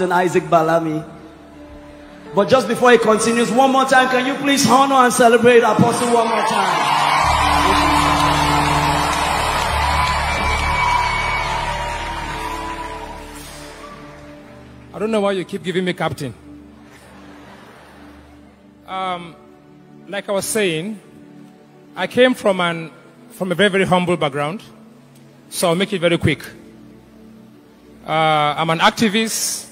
and Isaac Balami. But just before he continues, one more time, can you please honor and celebrate Apostle one more time? I don't know why you keep giving me captain. Um, like I was saying, I came from an from a very very humble background, so I'll make it very quick. Uh, I'm an activist,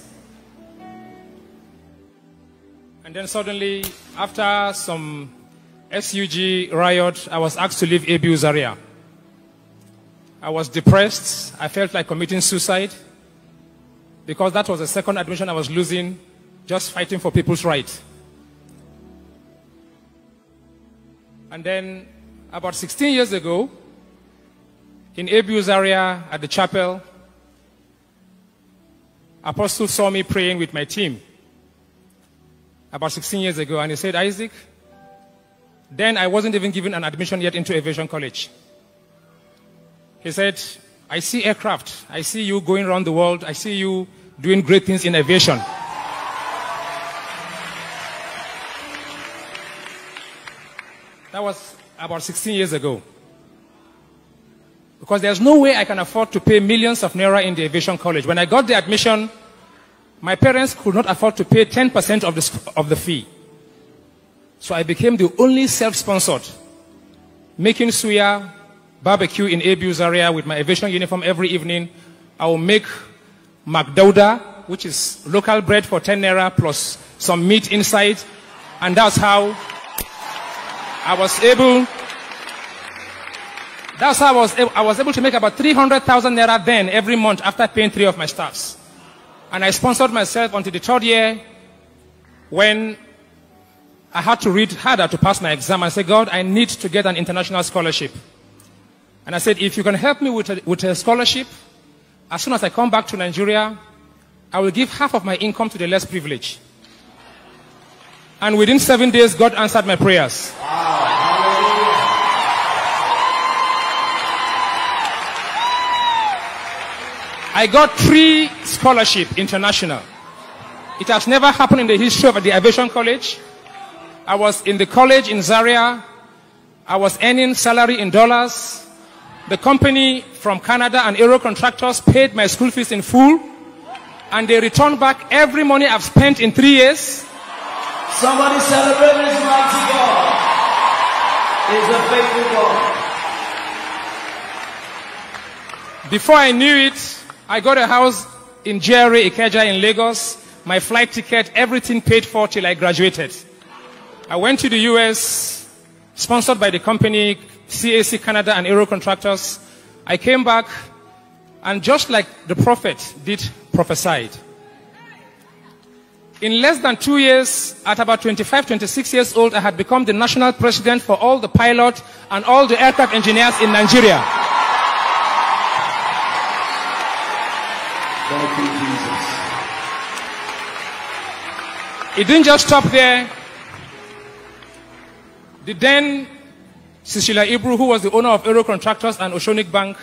and then suddenly, after some SUG riot, I was asked to leave ABU Zaria. I was depressed. I felt like committing suicide because that was the second admission I was losing just fighting for people's rights. And then about 16 years ago, in ABU Zaria at the chapel, Apostle saw me praying with my team about 16 years ago, and he said, Isaac, then I wasn't even given an admission yet into Aviation College. He said, I see aircraft. I see you going around the world. I see you doing great things in aviation. That was about 16 years ago. Because there's no way I can afford to pay millions of naira in the aviation college. When I got the admission, my parents could not afford to pay 10% of the, of the fee. So I became the only self-sponsored, making suya, barbecue in ABU Zaria with my aviation uniform every evening. I will make magdauda, which is local bread for 10 naira plus some meat inside. And that's how I was able, that's how I was, I was able to make about 300,000 naira then every month after paying three of my staffs. And I sponsored myself until the third year when I had to read harder to pass my exam. I said, God, I need to get an international scholarship. And I said, if you can help me with a, with a scholarship, as soon as I come back to Nigeria, I will give half of my income to the less privileged. And within seven days, God answered my prayers. I got three scholarship international. It has never happened in the history of the aviation college. I was in the college in Zaria. I was earning salary in dollars. The company from Canada and Aero Contractors paid my school fees in full. And they returned back every money I've spent in three years. Somebody celebrate this mighty God. He's a faithful God. Before I knew it, I got a house in GRA, Ikeja in Lagos. My flight ticket, everything paid for till I graduated. I went to the US, sponsored by the company CAE Canada and Aero Contractors. I came back, and just like the prophet did prophesied. In less than two years, at about 25, 26 years old, I had become the national president for all the pilots and all the aircraft engineers in Nigeria. Thank you, Jesus. It didn't just stop there. The then Cecilia Ibru, who was the owner of Aero Contractors and Oceanic Bank,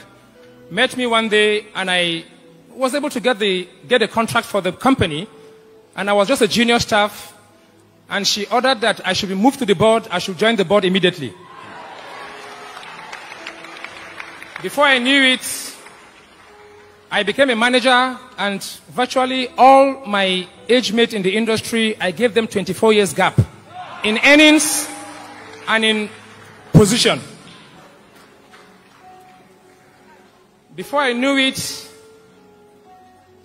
met me one day and I was able to get, the, get a contract for the company. And I was just a junior staff. And she ordered that I should be moved to the board. I should join the board immediately. Before I knew it, I became a manager and virtually all my age mates in the industry, I gave them 24 years gap in earnings and in position. Before I knew it,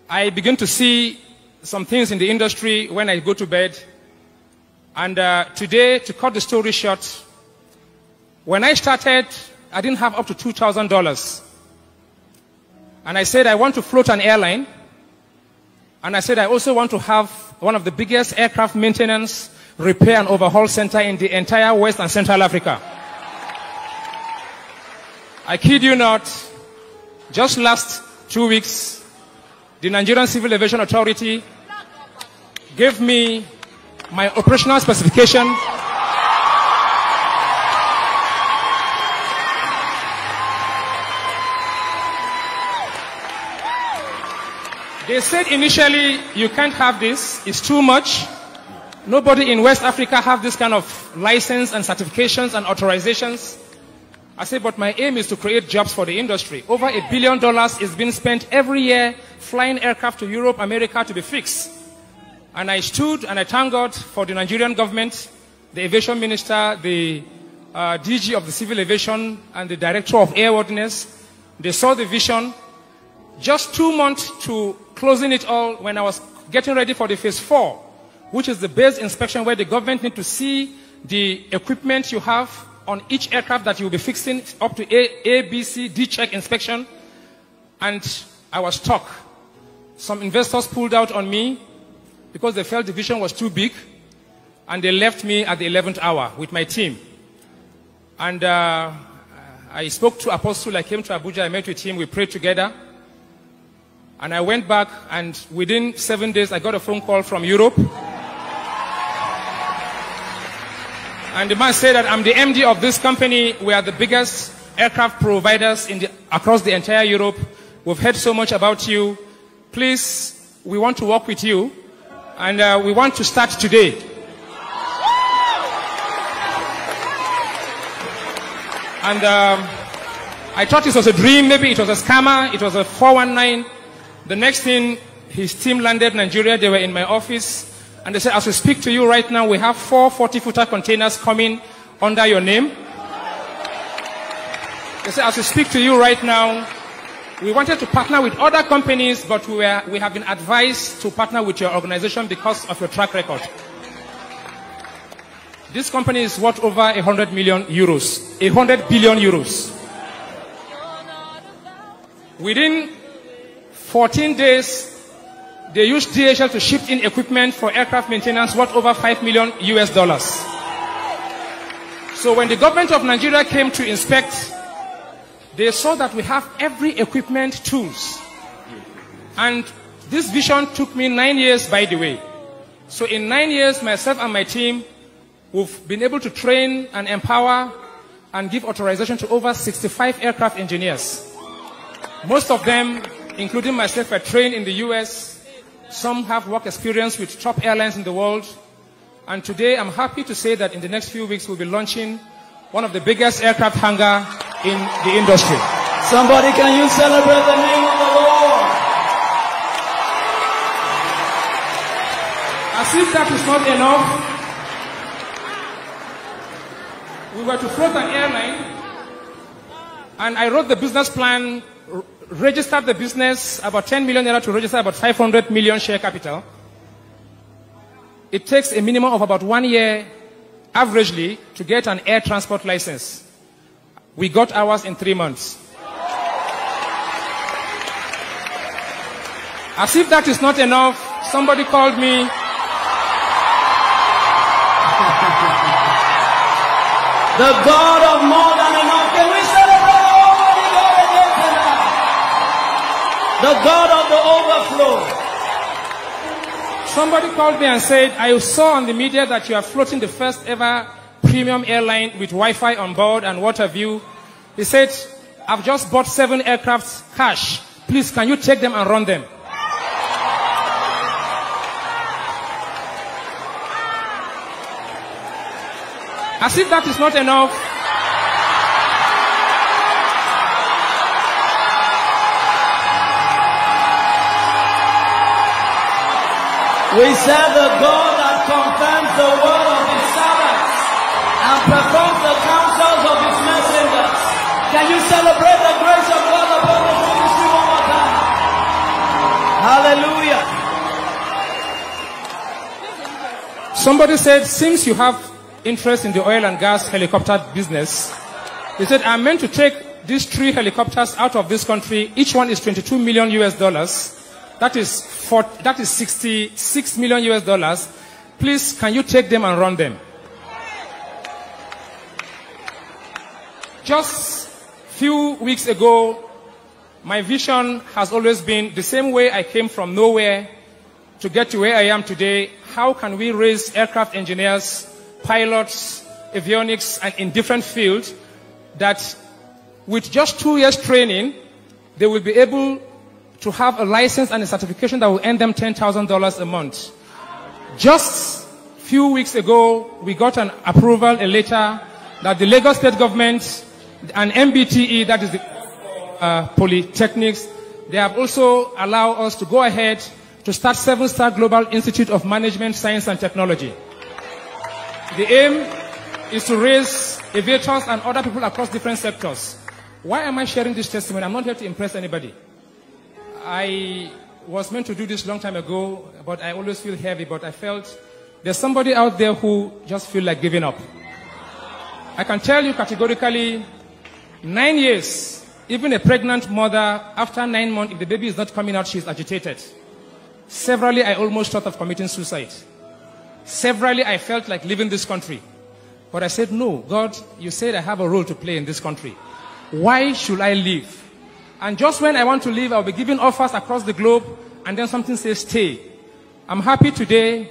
I began to see some things in the industry when I go to bed. And uh, today, to cut the story short, when I started, I didn't have up to $2,000. And I said, I want to float an airline. And I said, I also want to have one of the biggest aircraft maintenance, repair, and overhaul center in the entire West and Central Africa. I kid you not, just last two weeks, the Nigerian Civil Aviation Authority gave me my operational specification They said initially, you can't have this, it's too much. Nobody in West Africa have this kind of license and certifications and authorizations. I said, but my aim is to create jobs for the industry. Over a billion dollars is being spent every year flying aircraft to Europe, America to be fixed. And I stood and I thank God for the Nigerian government, the aviation minister, the uh, DG of the civil aviation, and the director of airworthiness. They saw the vision. Just two months to closing it all when I was getting ready for the phase four, which is the base inspection where the government need to see the equipment you have on each aircraft that you'll be fixing up to A, A B, C, D check inspection. And I was stuck. Some investors pulled out on me because they felt the vision was too big. And they left me at the 11th hour with my team. And uh, I spoke to Apostle. I came to Abuja. I met with him. We prayed together. And I went back, and within seven days, I got a phone call from Europe. And the man said that I'm the MD of this company. We are the biggest aircraft providers the, across the entire Europe. We've heard so much about you. Please, we want to work with you. And uh, we want to start today. And um, I thought this was a dream. Maybe it was a scammer. It was a 419. The next thing, his team landed Nigeria. They were in my office. And they said, as we speak to you right now, we have four 40-footer containers coming under your name. They said, as we speak to you right now, we wanted to partner with other companies, but we, were, we have been advised to partner with your organization because of your track record. This company is worth over 100 million euros, 100 billion euros. Within 14 days, they used DHL to ship in equipment for aircraft maintenance worth over 5 million US dollars. So when the government of Nigeria came to inspect, they saw that we have every equipment tools. And this vision took me nine years, by the way. So in nine years, myself and my team, we've been able to train and empower and give authorization to over 65 aircraft engineers. Most of them, including myself, are trained in the US, some have work experience with top airlines in the world. And today I'm happy to say that in the next few weeks we'll be launching one of the biggest aircraft hangar in the industry. Somebody can you celebrate the name of the Lord? As if that is not enough, we were to float an airline and I wrote the business plan registered the business about 10 million naira to register about 500 million share capital. It takes a minimum of about one year, averagely, to get an air transport license. We got ours in three months. As if that is not enough, somebody called me. the God of more the God of the overflow. Somebody called me and said, I saw on the media that you are floating the first ever premium airline with Wi-Fi on board and what have you. He said, I've just bought seven aircrafts cash. Please, can you take them and run them? As if that is not enough, We serve the God that confirms the word of his servants and performs the counsels of his messengers. Can you celebrate the grace of God upon this ministry one more time? Hallelujah. Somebody said, since you have interest in the oil and gas helicopter business, he said, I'm meant to take these three helicopters out of this country. Each one is 22 million US dollars. That is, for, that is 66 million US dollars. Please, can you take them and run them? Just few weeks ago, my vision has always been the same way I came from nowhere to get to where I am today. How can we raise aircraft engineers, pilots, avionics, and in different fields that with just two years training, they will be able to have a license and a certification that will earn them $10,000 a month. Just a few weeks ago, we got an approval, a letter that the Lagos State government and NBTE, that is the uh, polytechnics, they have also allowed us to go ahead to start Seven Star Global Institute of Management, Science and Technology. The aim is to raise aviators and other people across different sectors. Why am I sharing this testimony? I'm not here to impress anybody. I was meant to do this long time ago, but I always feel heavy, but I felt there's somebody out there who just feel like giving up. I can tell you categorically, nine years, even a pregnant mother, after nine months, if the baby is not coming out, she's agitated. Severally, I almost thought of committing suicide. Severally, I felt like leaving this country. But I said, no, God, you said I have a role to play in this country. Why should I leave? And just when I want to leave, I'll be given offers across the globe, and then something says stay. I'm happy today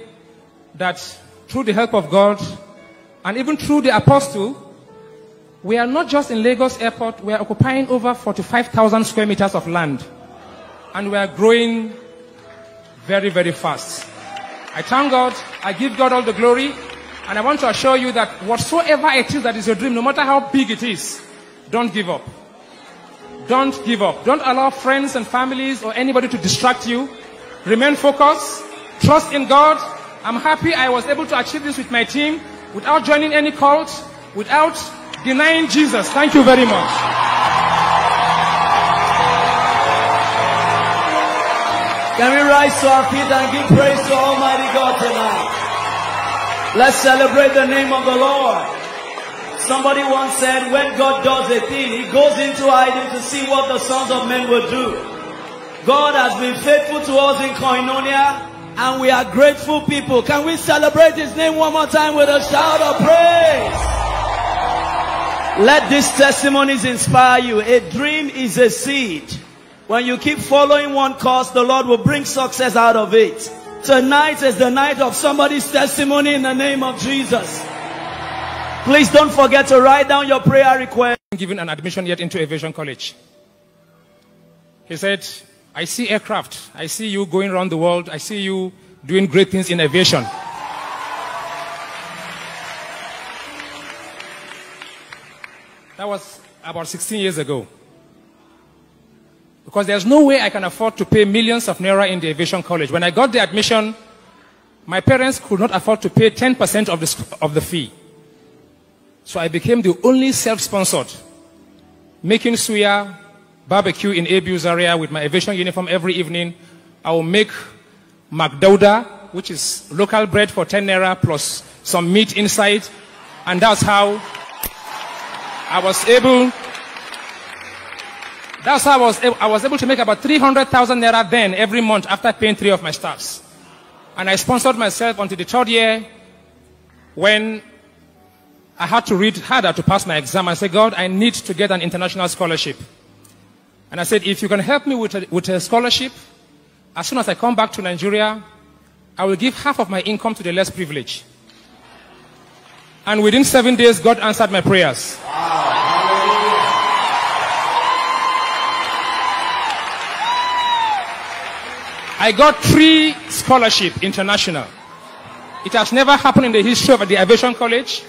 that through the help of God, and even through the apostle, we are not just in Lagos airport, we are occupying over 45,000 square meters of land. And we are growing very, very fast. I thank God, I give God all the glory, and I want to assure you that whatsoever it is that is your dream, no matter how big it is, don't give up. Don't give up. Don't allow friends and families or anybody to distract you. Remain focused. Trust in God. I'm happy I was able to achieve this with my team without joining any cult, without denying Jesus. Thank you very much. Can we rise to our feet and give praise to Almighty God tonight? Let's celebrate the name of the Lord. Somebody once said, when God does a thing, He goes into hiding to see what the sons of men will do. God has been faithful to us in Koinonia, and we are grateful people. Can we celebrate His name one more time with a shout of praise? Let these testimonies inspire you. A dream is a seed. When you keep following one course, the Lord will bring success out of it. Tonight is the night of somebody's testimony in the name of Jesus. Please don't forget to write down your prayer request. Given an admission yet into aviation college. He said, I see aircraft. I see you going around the world. I see you doing great things in aviation. That was about 16 years ago. Because there's no way I can afford to pay millions of naira in the aviation college. When I got the admission, my parents could not afford to pay 10% of the, of the fee. So I became the only self-sponsored, making suya, barbecue in ABU Zaria with my aviation uniform every evening. I will make magdauda, which is local bread for 10 naira plus some meat inside. And that's how I was able that's how I was, I was able to make about 300,000 naira then every month after paying three of my staffs. And I sponsored myself until the third year when I had to read harder to pass my exam. I said, God, I need to get an international scholarship. And I said, if you can help me with a, with a scholarship, as soon as I come back to Nigeria, I will give half of my income to the less privileged. And within seven days, God answered my prayers. I got three scholarship international. It has never happened in the history of the aviation college.